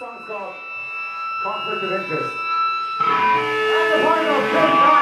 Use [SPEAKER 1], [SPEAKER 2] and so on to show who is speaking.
[SPEAKER 1] song's called Conflict of Interest. At the part about